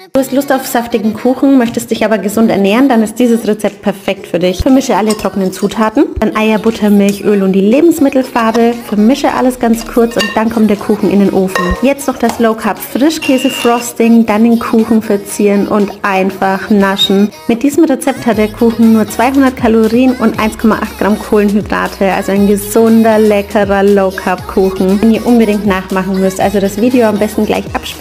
Du hast Lust auf saftigen Kuchen, möchtest dich aber gesund ernähren, dann ist dieses Rezept perfekt für dich. Vermische alle trockenen Zutaten, dann Eier, Butter, Milch, Öl und die Lebensmittelfarbe. Vermische alles ganz kurz und dann kommt der Kuchen in den Ofen. Jetzt noch das Low Carb Frischkäse Frosting, dann den Kuchen verzieren und einfach naschen. Mit diesem Rezept hat der Kuchen nur 200 Kalorien und 1,8 Gramm Kohlenhydrate, also ein gesunder, leckerer Low Carb Kuchen, den ihr unbedingt nachmachen müsst. Also das Video am besten gleich abspeichern